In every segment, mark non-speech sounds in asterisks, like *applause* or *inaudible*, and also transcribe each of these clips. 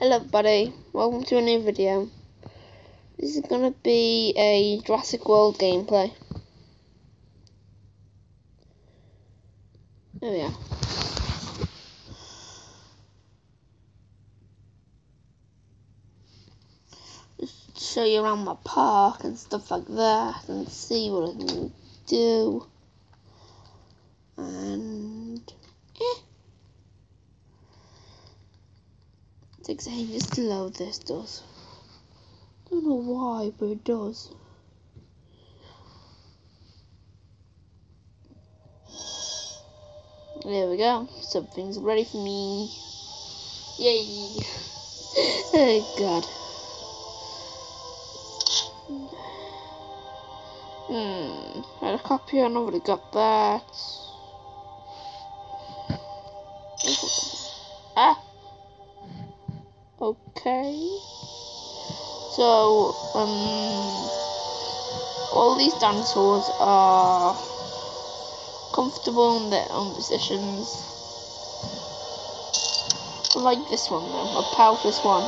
Hello everybody, welcome to a new video. This is gonna be a Jurassic World gameplay. There we are. Just show you around my park and stuff like that and see what I can do. And eh. Takes ages to load this does. Don't know why, but it does. There we go. Something's ready for me. Yay! *laughs* oh god. Hmm. Had a copy. I already got that. *laughs* Ah. Okay. So, um, all these dinosaurs are comfortable in their own positions. I like this one though, one.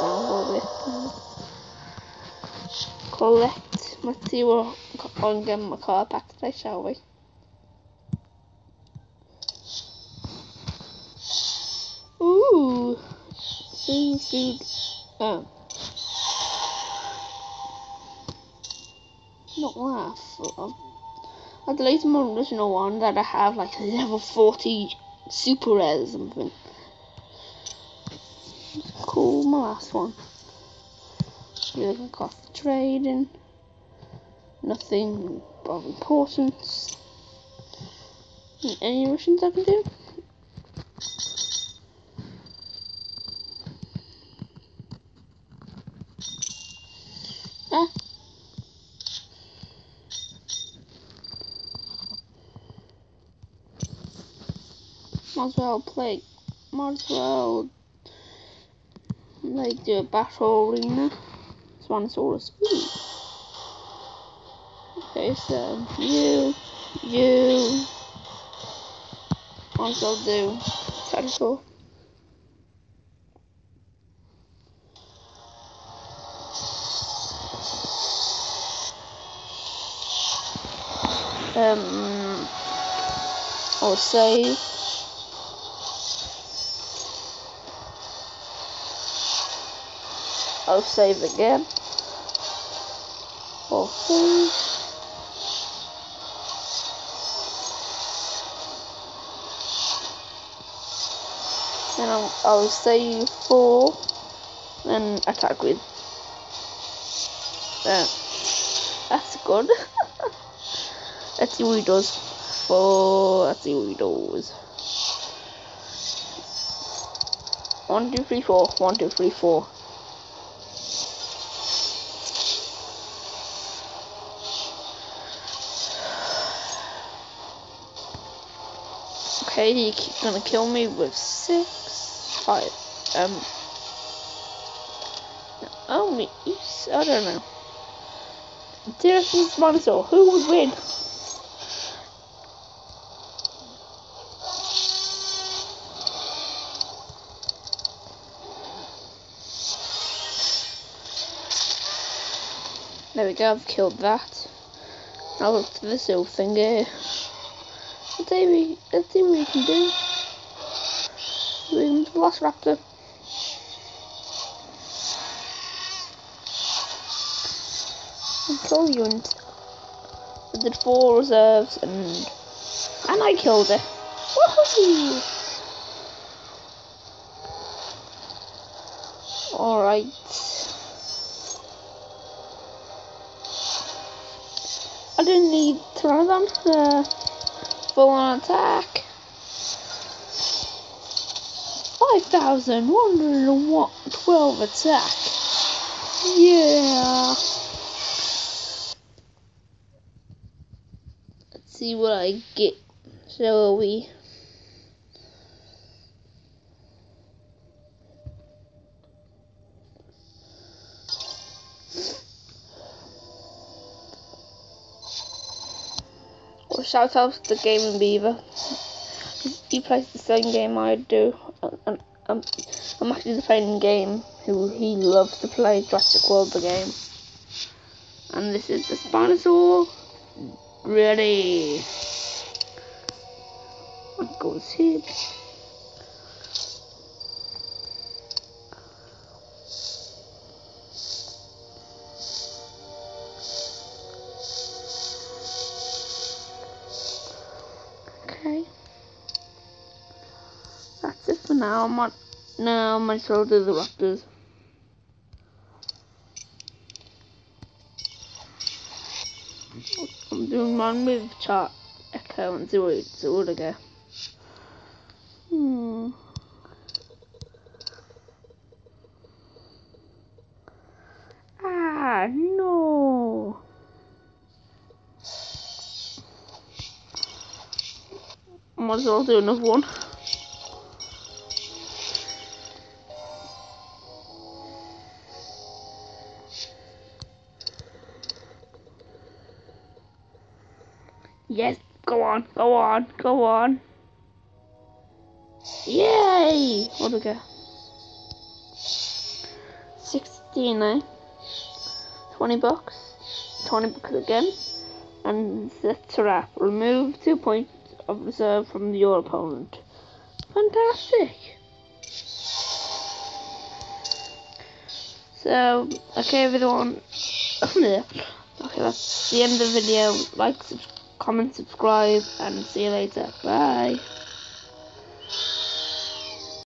Down a little bit. Collect. Let's see what I'm getting my car back today, shall we? Ooh, seafood. Oh. Not that. I deleted my original one that I have like level 40 super rare or something. Cool, my last one. Looking cost trading. Nothing of importance. Any missions I can do? Might as well play. Might as well like do a battle arena. Spinosaurus. Ooh. Okay, so you, you. Might as well do tactical. Um, I'll save. I'll save again. Save. Then I'll, I'll save four. Then attack with. There. That's good. Let's see what he does. Four. Let's see what he does. One, two, three, four. One, two, three, four. Okay, he's gonna kill me with six, five, um, only, I don't know. T-Rex Dinosaur, who would win? There we go, I've killed that. Now look to this little thing here. Let's see, we, see what we can do. We can Velociraptor. Control unit. I did four reserves and and I killed it. Woohoo! Alright. I didn't need to Pteranodon. Uh, full on attack. 5,112 attack. Yeah. Let's see what I get. Shall we? Shout out to the Gaming Beaver. he plays the same game I do. And, um, I'm actually playing a game who he loves to play Jurassic World the game. And this is the Spinosaur. Ready. Goes here? For now. Might now my do the raptors. I'm doing one with chart echo and zero zero to go. Hmm. Ah no. Might as well do another one. Yes, go on, go on, go on. Yay! What do we get? 16, eh? 20 bucks. 20 bucks again. And that's a wrap. Remove two points of reserve from your opponent. Fantastic! So, okay everyone. *laughs* okay, that's the end of the video. Like, subscribe comment, subscribe, and see you later. Bye.